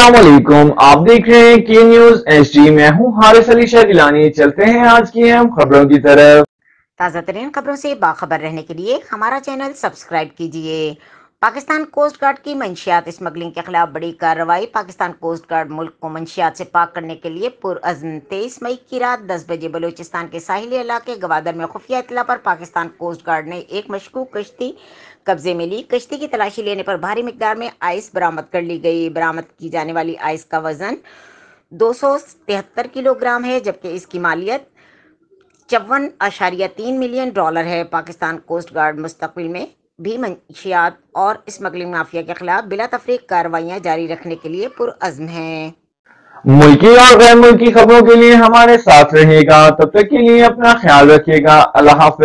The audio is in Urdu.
السلام علیکم۔ آپ دیکھ رہے ہیں کی نیوز ایس ڈی میں ہوں حارث علی شاہ گیلانی چلتے ہیں آج کی اہم خبروں کی طرف۔ تازہ ترین خبروں سے باخبر رہنے کے لیے ہمارا چینل سبسکرائب کیجیے پاکستان کوسٹ گارڈ کی منشیات اسمگلنگ کے خلاف بڑی کارروائی، پاکستان کوسٹ گارڈ ملک کو منشیات سے پاک کرنے کے لیے پرعزم تیئیس مئی کی رات دس بجے بلوچستان کے ساحلی علاقے گوادر میں خفیہ اطلاع پر پاکستان کوسٹ گارڈ نے ایک مشکوک کشتی قبضے میں لی۔ کشتی کی تلاشی لینے پر بھاری مقدار میں آئس برامت کر لی گئی۔ برامت کی جانے والی آئس کا وزن دو سو تہتر کلو گرام ہے، جبکہ اس کی مالیت چون اشاریہ تین ملین ڈالر ہے۔ پاکستان کوسٹ گارڈ مستقبل میں بھی منشیات اور اسمگلنگ مافیا کے خلاف بلا تفریق کاروائیاں جاری رکھنے کے لیے پرعزم ہیں۔ ملکی اور غیر ملکی خبروں کے لیے ہمارے ساتھ رہے گا۔ تب تک کے لیے اپنا خیال رکھیے گا۔ اللہ حافظ۔